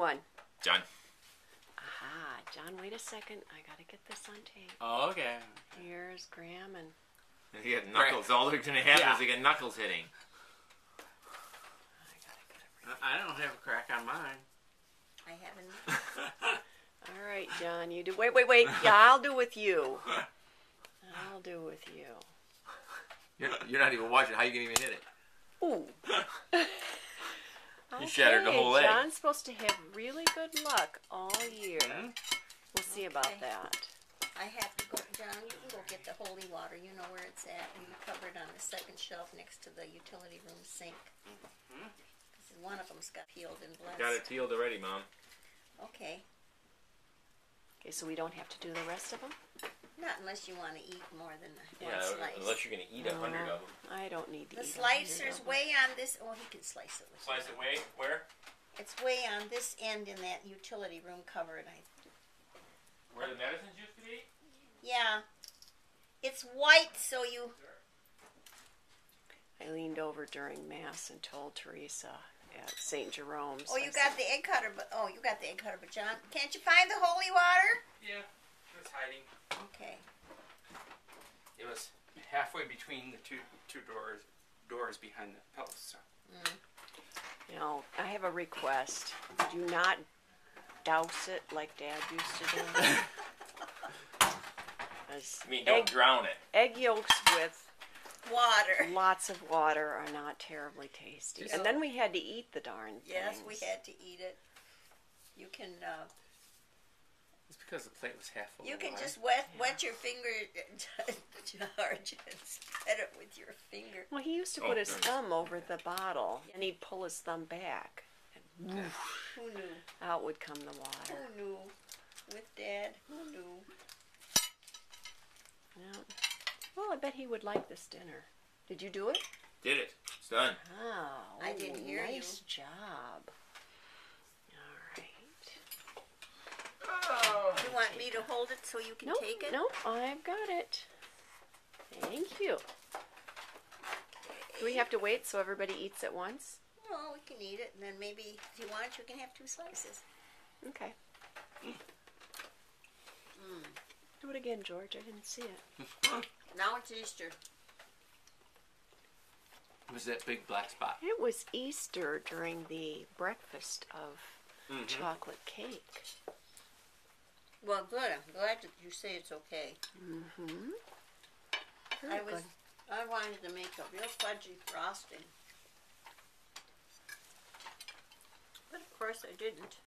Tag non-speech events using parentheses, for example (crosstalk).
one. John. Ah, John, wait a second. I gotta get this on tape. Oh, okay. Here's Graham and He got knuckles. All they're going to have Yeah. is they get knuckles hitting. I gotta get it. I I don't have a crack on mine. I haven't. (laughs) All right, John, you do. Wait, wait, wait. Yeah, I'll do with you. I'll do with you. You're, you're not even watching. How you can even hit it? Ooh. (laughs) You shattered the Okay, whole egg. John's supposed to have really good luck all year. Mhm. We'll see about that. I have to go, John, you can go get the holy water, you know where it's at, and you cover it on the second shelf next to the utility room sink. Mhm. 'Cause one of them's got peeled and blessed. Got it peeled already, Mom. Okay, Okay, so we don't have to do the rest of them? not unless you wanna eat more than one Yeah, slice. unless you're going to eat a hundred of them. I don't need to The eat a hundred slicer's of 'em. way on this, oh, he can slice it with Slice it way where? It's way on this end in that utility room cupboard, I, Where the medicines used to be? yeah. It's white, so you, I leaned over during Mass and told Teresa at St. Jerome's. oh, you said, got the egg cutter, but, oh, you got the egg cutter, but John, can't you find the holy water? Yeah, it was hiding. Okay, It was halfway between the two two doors doors behind the post. So. Mm. You know, I have a request. Do not douse it like Dad used to do. (laughs) I mean, don't egg, drown it. egg yolks with water. (laughs) lots of water are not terribly tasty. Just- And then we had to eat the darn Yes, we had to eat it. You can, uh, It's because the plate was half full. you can water. just wet, wet your finger, George, and spread it with your finger. Well, he used to Oh, put his thumb over the bottle, and he'd pull his thumb back, and Who knew? out would come the water. Who knew? With Dad, who knew? Yeah. Well, I bet he would like this dinner. Did you do it? Did it. It's done. Oh, I didn't hear you. nice job. All right. Oh. You want me to hold it so you can Nope, take it? nope, I've got it. Thank you. Do we have to wait so everybody eats at once? No, we can eat it, and then maybe if you want, you can have two slices. Okay. Mm. Do it again, George. I didn't see it. (laughs) Now it's Easter. It was that big black spot. It was Easter during the breakfast of Mm-hmm. chocolate cake. Well, good. I'm glad that you say it's okay. Mm-hmm. I was, I wanted to make a real fudgy frosting, but of course I didn't.